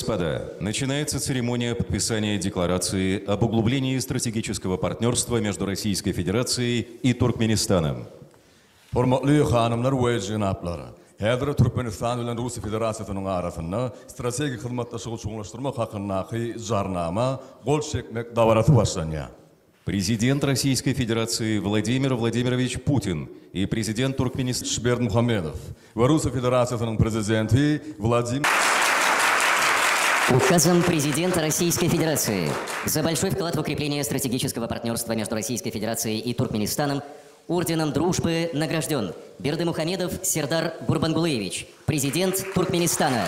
Господа, начинается церемония подписания декларации об углублении стратегического партнерства между Российской Федерацией и Туркменистаном. Hurmatly hanımlar we jynaplar. Häzir Türkmenistan bilen Russiya Federasyýasynyň arasynda strategik hyzmatlaşygy çoňlaşdyrmak hakyndaky jarnama gol çekmek dawarasy başlanýar. Президент Российской Федерации Владимир Владимирович Путин и президент Туркменистана Şiberd Muhammedov we Russiya Federasyýasynyň prezidenti Vladimir Указом президента Российской Федерации за большой вклад в укрепление стратегического партнерства между Российской Федерацией и Туркменистаном орденом дружбы награжден Берды Мухамедов Сердар Гурбангулеевич, президент Туркменистана.